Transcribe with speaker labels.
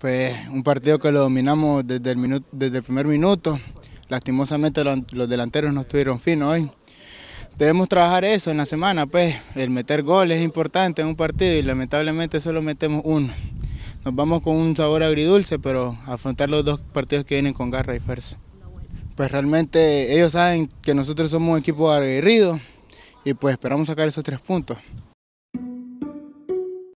Speaker 1: Pues un partido que lo dominamos desde el, desde el primer minuto. Lastimosamente los, delanteros no estuvieron finos hoy. Debemos trabajar eso en la semana, pues el meter goles es importante en un partido y lamentablemente solo metemos uno. Nos vamos con un sabor agridulce, pero afrontar los dos partidos que vienen con garra y fuerza. Pues realmente ellos saben que nosotros somos un equipo aguerrido y pues esperamos sacar esos tres puntos.